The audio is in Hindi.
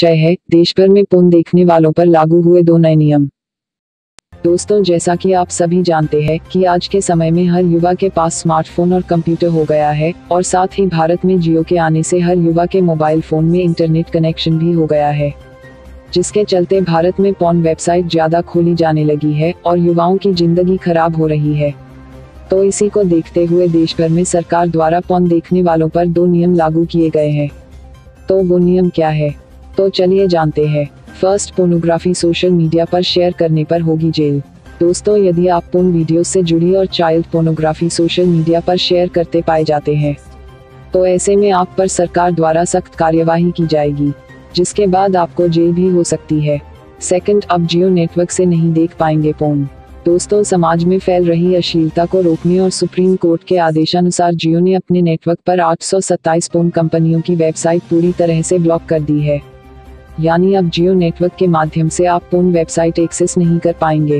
विषय है देश भर में पोन देखने वालों पर लागू हुए दो नए नियम। दोस्तों, जैसा कि आप सभी जानते हैं कि आज के समय में हर युवा के पास स्मार्टफ़ोन और कंप्यूटर हो गया है, और साथ ही भारत में जियो के आने से हर युवा के मोबाइल फ़ोन में इंटरनेट कनेक्शन भी हो गया है। जिसके चलते भारत में पॉन वेबसाइट ज़्यादा खोली जाने लगी है, और युवाओं की ज़िंदगी खराब हो रही है। तो इसी को देखते हुए देश भर में सरकार द्वारा पौन देखने वालों पर दो नियम लागू किए गए हैं। तो वो नियम क्या है? तो चलिए जानते हैं। फ़र्स्ट पोर्नोग्राफी सोशल मीडिया पर शेयर करने पर होगी जेल। दोस्तों, यदि आप पोन वीडियो से जुड़ी और चाइल्ड पोर्नोग्राफी सोशल मीडिया पर शेयर करते पाए जाते हैं तो ऐसे में आप पर सरकार द्वारा सख्त कार्यवाही की जाएगी, जिसके बाद आपको जेल भी हो सकती है। सेकंड अब जियो नेटवर्क से नहीं देख पाएँगे पोन दोस्तों, समाज में फैल रही अश्लीलता को रोकने और सुप्रीम कोर्ट के आदेशानुसार जियो ने अपने नेटवर्क पर 827 पोन कंपनियों की वेबसाइट पूरी तरह से ब्लॉक कर दी है। यानी अब जियो नेटवर्क के माध्यम से आप पूर्ण वेबसाइट एक्सेस नहीं कर पाएँगे।